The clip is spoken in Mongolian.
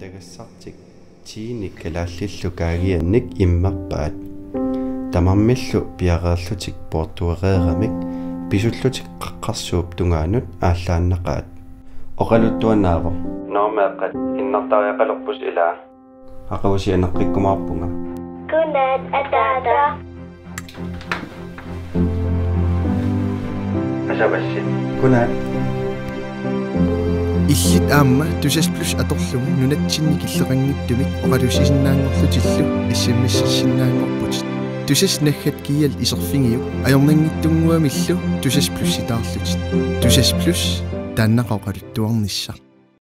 тагассартик тииник калааллиллу каагианник иммарпаат тамармиллу пиареерлутик портуереерамик писуллутик қаққарсууп тунгаанут ааллааннақаат оқалуттуанааво нормааққат иннартариақалерпус илаа ақавусианеққиккумаарпунга Godnat, Adada. асавассит кунаат иллит аама тусас плюс аторлугу нунатсинни киллеқангиттумик оқалусисиннаангорлутиллу ассаммиссерсиннаангорпут тусас наггат киал исерфингиу ajornanngittunguamillu тусас плюс ситаарлутит тусас плюс тааннақоқалуттуарниссаа